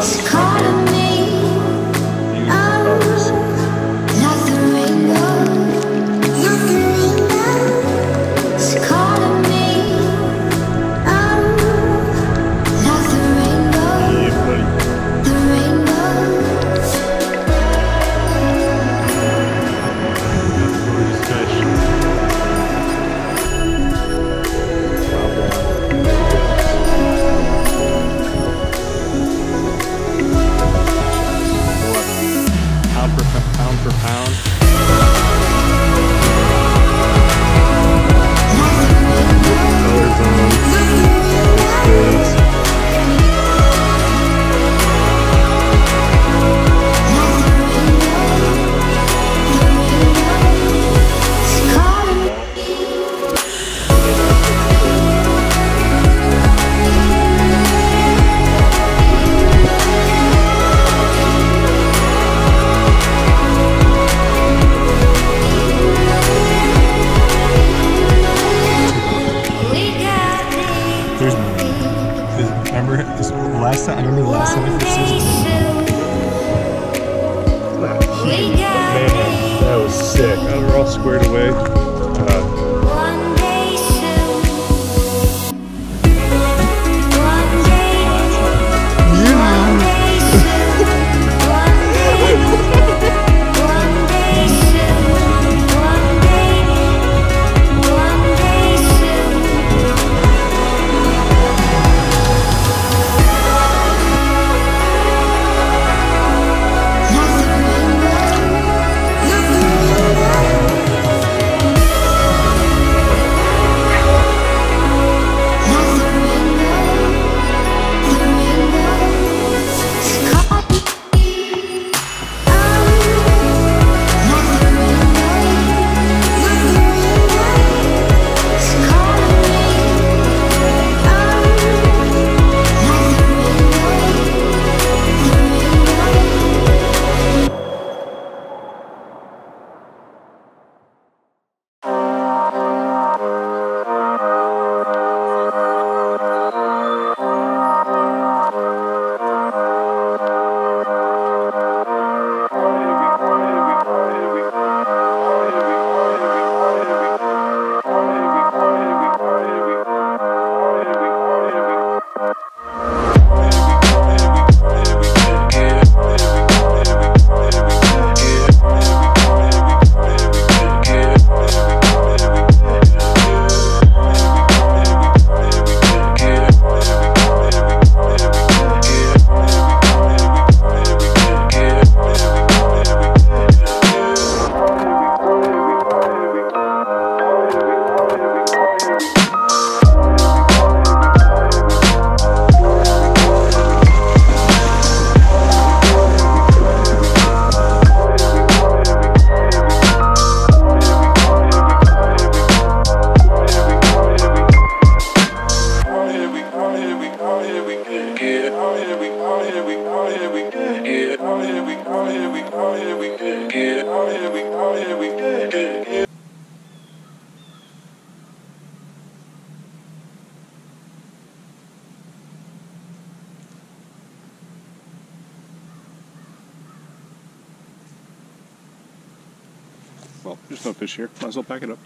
It's caught in last time, I remember the last time I did Man, that was sick. Now we're all squared away. Uh, well, there's no fish here. Might as well pack it up.